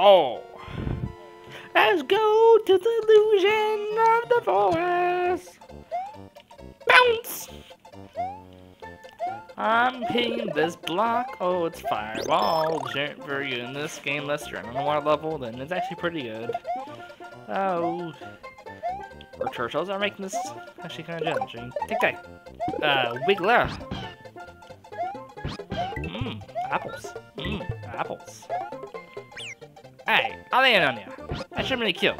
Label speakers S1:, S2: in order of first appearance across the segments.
S1: go. Let's go to the illusion of the forest. Bounce. I'm hitting this block. Oh, it's fireball. Aren't very good in this game unless you're on water level. Then it's actually pretty good. Oh. Or turtles are making this actually kind of challenging. Take that. Uh, Wiggler. Mmm, apples. Mmm, apples. Hey, I'll land on you. That should really kill.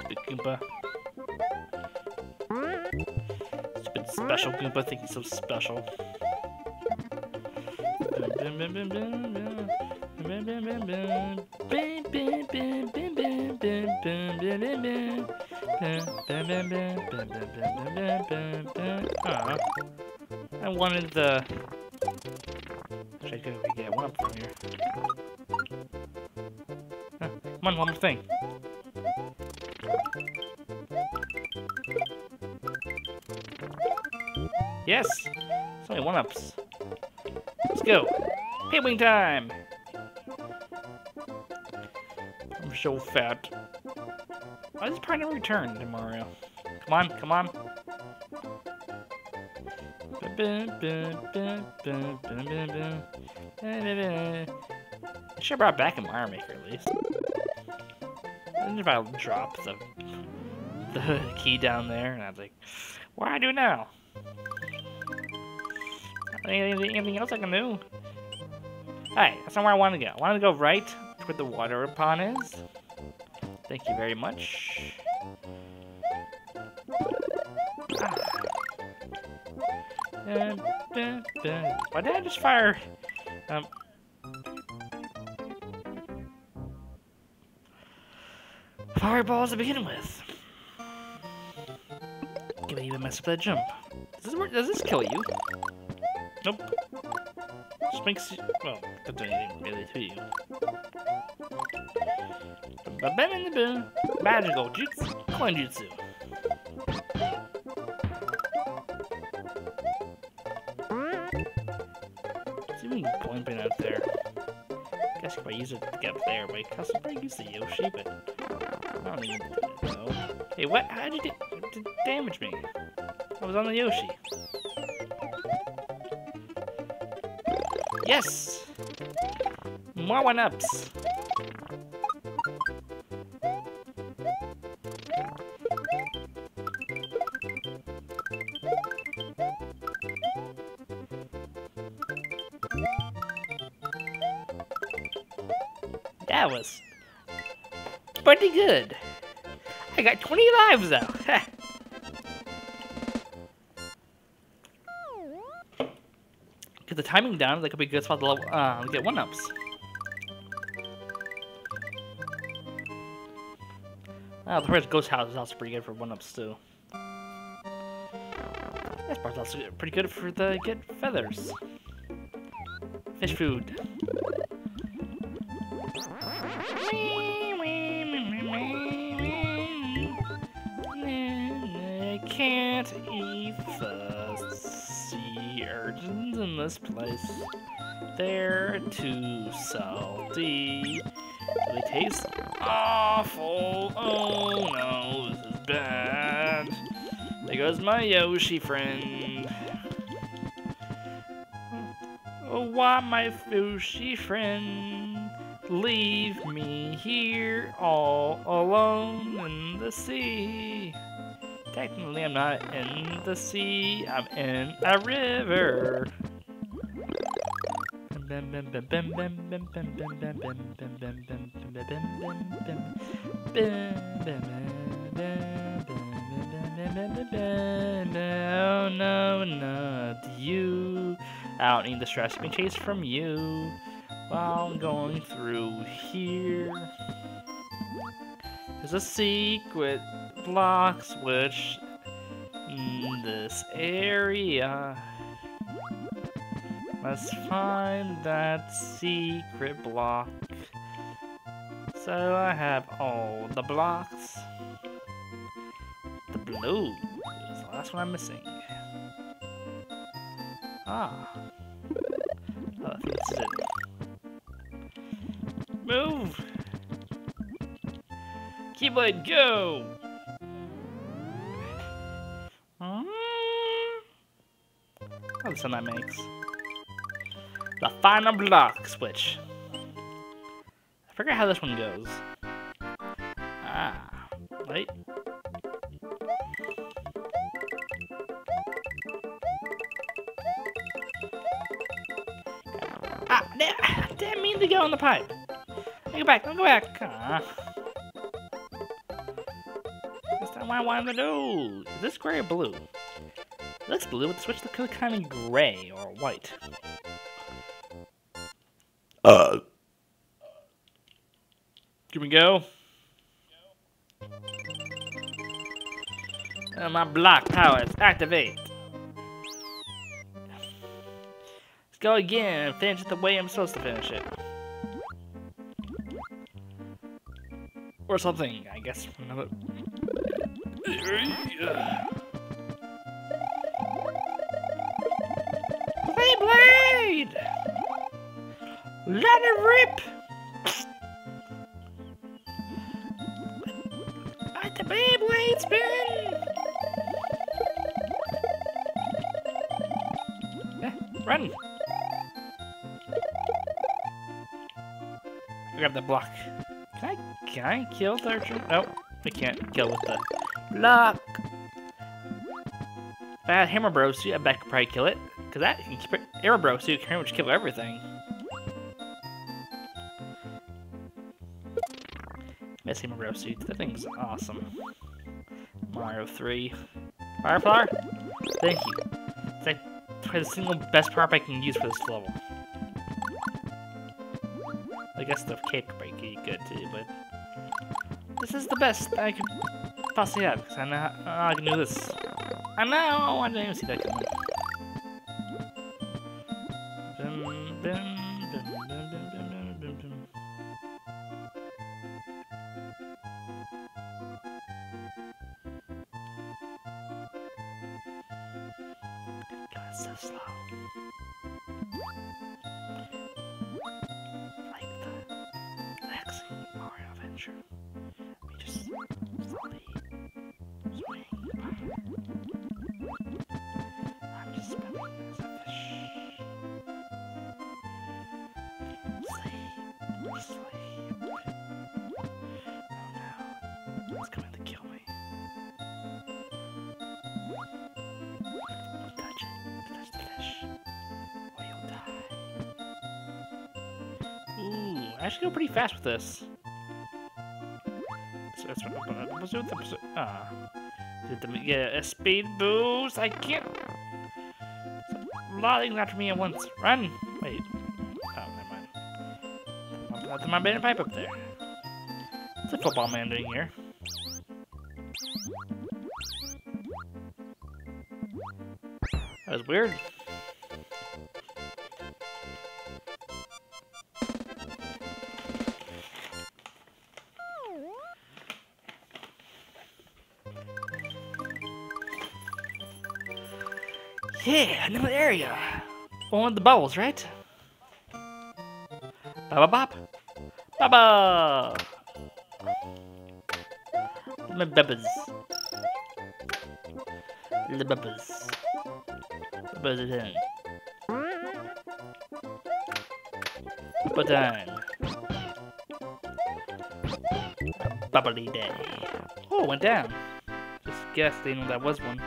S1: Stupid Goomba. Stupid special Goomba thinking so special. Huh. I wanted the... Should I go get one up from here? One more thing. Yes! It's only one ups. Let's go! Pay time! I'm so fat. Why does Pride never return to Mario? Come on, come on. I should have brought back a Mario Maker at least. And if I drop the, the key down there, and I was like, what do I do now? Anything, anything else I can do? Alright, that's not where I want to go. I want to go right to where the water pond is. Thank you very much. Ah. Uh, dun, dun. Why did I just fire? Um. Fireballs to begin with. Can I even mess up that jump? Does this, work? does this kill you? Nope. Just makes you, well, doesn't do anything really to you. Ba-ba-ba-ba-ba. Magical jutsu, Klenjutsu. It's even pointing out there. Guess if I use it to get there, but I I probably use the Yoshi, but Don't to know. Hey, what? How did you get, to damage me? I was on the Yoshi. Yes! More one-ups! That was pretty good. I got 20 lives though. Get the timing down, that could be a good spot to level, uh, get one ups. Oh, the first ghost house is also pretty good for one ups too. This part's also pretty good for the get feathers. Fish food. Can't eat the sea urchins in this place. They're too salty. They taste awful. Oh no, this is bad. There goes my Yoshi friend. Oh, why my Yoshi friend? Leave me here all alone in the sea. Technically, I'm not in the sea, I'm in a river. No, no, not you. I don't need the stress being chased from you while I'm going through here. There's a secret block which in this area. Let's find that secret block. So I have all the blocks. The blue is the last one I'm missing. Ah. Oh, is it. Move! Keyblade, go! The that makes. The final block switch. I forget how this one goes. Ah, wait. Ah, damn, didn't mean to go in the pipe. Go back, go back. Ah. That's not what I wanted to do. Is this gray or blue? It looks blue, but the switch looks kind of gray or white.
S2: Uh,
S1: Here we go. Uh, my block powers activate. Let's go again and finish it the way I'm supposed to finish it. Or something, I guess. Let it rip! Let the Beyblade spin! Eh, run! Grab the block. Can I, can I kill archer? Nope, I can't kill with the block. If I had Hammer Bros, I bet I could probably kill it. Because that can keep it, Hammer Bro suit can pretty much kill everything. Hammer Bro suit, that thing's awesome. Mario 3. Fireflower? Thank you. It's like the single best power I can use for this level. I guess the cape could be good too, but this is the best I could possibly have because I know how I can do this. I know I didn't even see that coming. Actually go pretty fast with this. That's what I'm gonna do. Ah. Yeah, a speed boost? I can't. A lot of things after me at once. Run! Wait. Oh, never mind. I'll put my banana pipe up there. What's a football man doing here? That was weird. Yeah, another area. One with the bubbles, right? Baba bop. Baba. My bubbles. The bubbles. Bubbles time. Bubble time. Bubbly day. Oh, went down. Just guessed, didn't know that was one.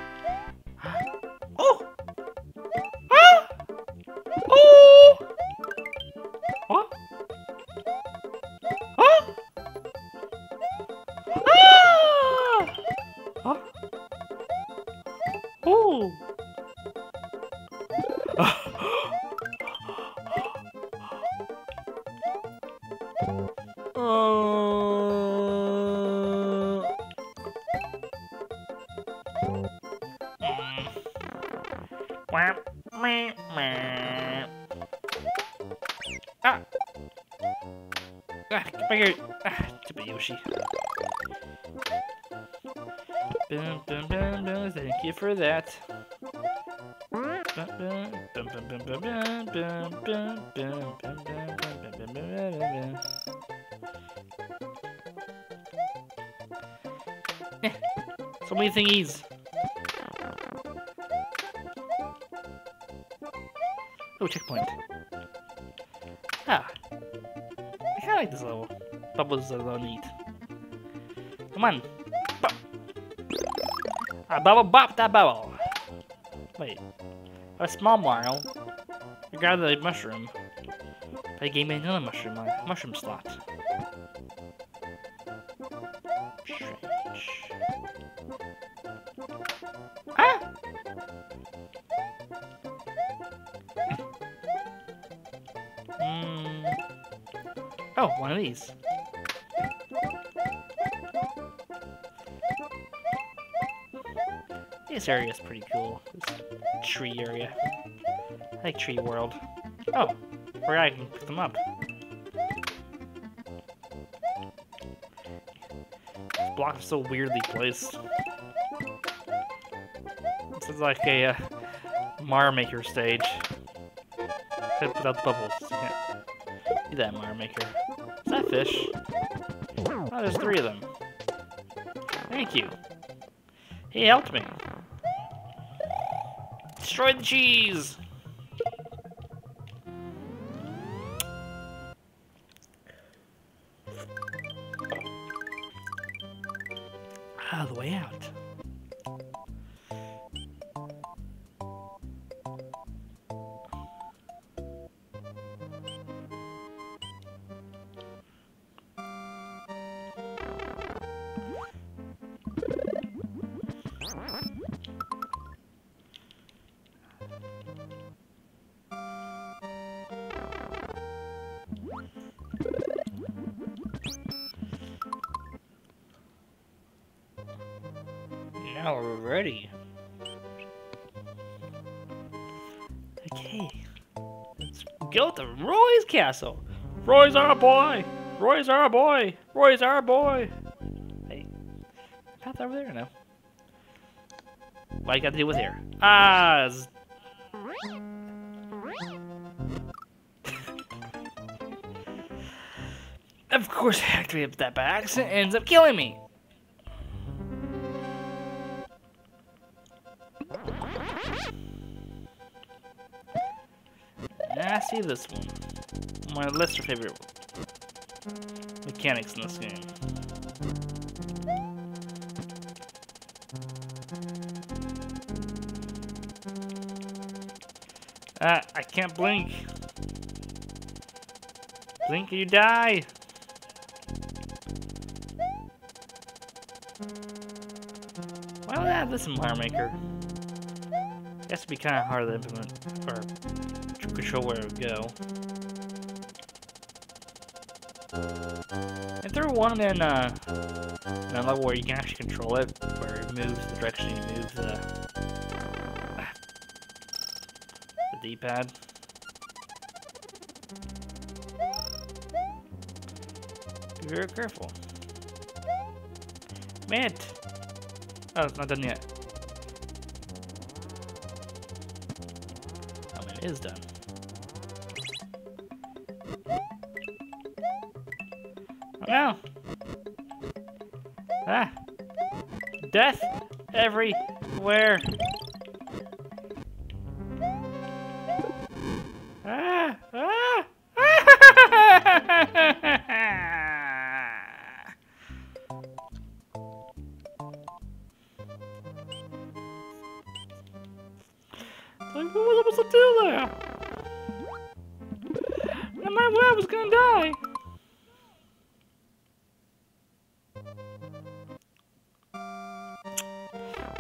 S1: Yoshi. Boom, boom, boom, boom. Thank you for that. So many thingies. Oh, checkpoint. Ah. I kinda like this level. A on. Bop. Ah, bubble bop that bubble. Wait. A small Mario. I grab a mushroom. They gave me another mushroom, uh, mushroom slot. Strange. Ah! Hmm. Oh, one of these. This area is pretty cool. This tree area. I like tree world. Oh, where I can pick them up. This block is so weirdly placed. This is like a uh, Mario Maker stage. Except without the bubbles. Can't do that, Mario Maker. Is that fish? Oh, there's three of them. Thank you. He helped me. Destroy the cheese! Now. Okay. Let's go to Roy's castle. Roy's our boy. Roy's our boy. Roy's our boy. Hey. Path over there now. What you got to do with here? Ah. of course, I activated that by accident. Ends up killing me. See this one. My lesser favorite mechanics in this game. Ah, I can't blink. Blink or you die. Why would I have this in Mario Maker? It has to be kind of hard to implement or control where it would go. If there one in uh, in a level where you can actually control it, where it moves the direction you move the the D-pad. Be very careful. Mint. Oh, it's not done yet. Oh, man, it is done. No! Ah! Death everywhere! Ah! Ah! Like, what was I supposed to do there? No matter I was gonna die.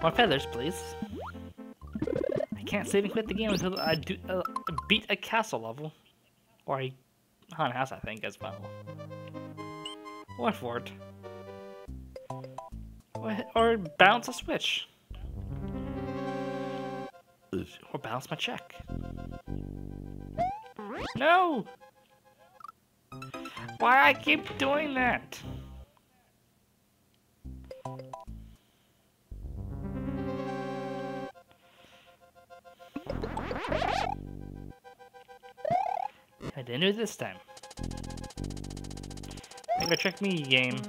S1: More feathers, please. I can't save and quit the game until I do uh, beat a castle level, or a haunted house, I think, as well. Or fort. Or, or bounce a switch. Or bounce my check. No! Why I keep doing that? I didn't do it this time. I gotta check me game.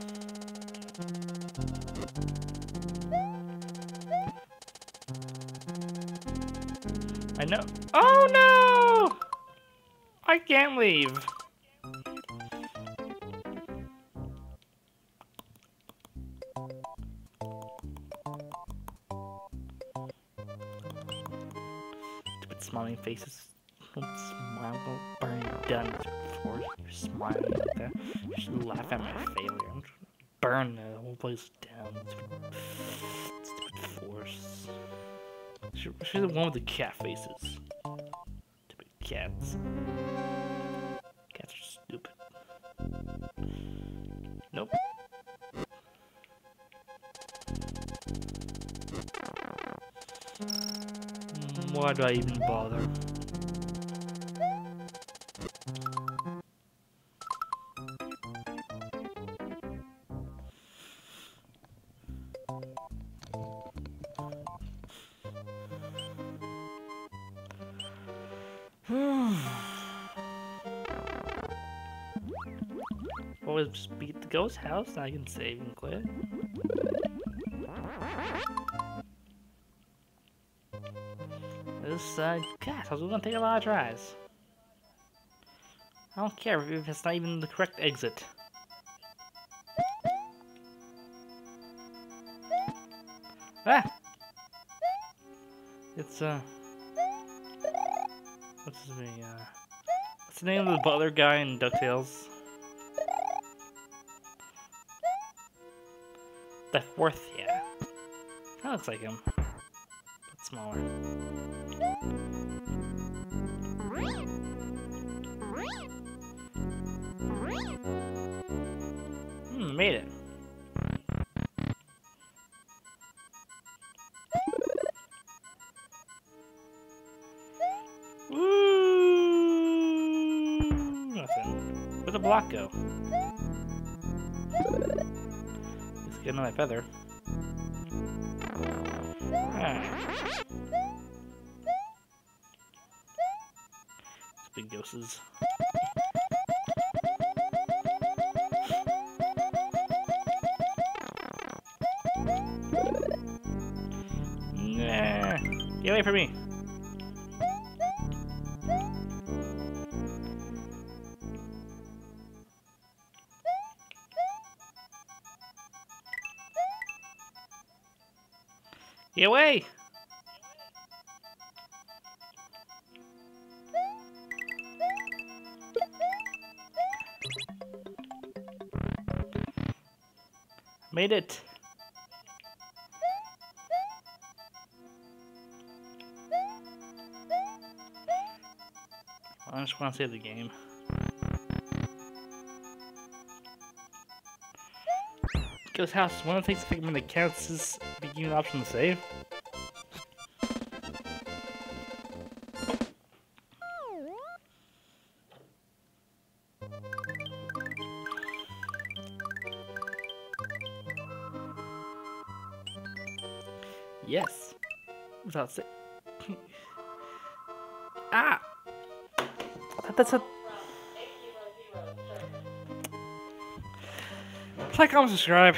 S1: I know. Oh no! I can't leave. Smiling faces. Don't smile, don't burn done before you're smiling like that. You should laugh at my failure. I'm to burn the whole place down. Stupid, force. She, she's the one with the cat faces. Stupid cats. Cats are stupid. Nope. Mm, Why do I even bother? Always beat the ghost house, I can save and quit. This, uh, gas house is gonna take a lot of tries. I don't care if it's not even the correct exit. Ah! It's, uh... What's his name? Uh, what's the name of the butler guy in DuckTales? Duckworth, yeah. That looks like him. But smaller. Made it. Nothing. Where'd the block go? Let's get another feather. Ah. Big ghosts. Away from me. Get away! Made it! Just want to save the game. Ghost House, one of the things I think when it counts is the an option to save. Yes. Without say. That's a. Subscribe.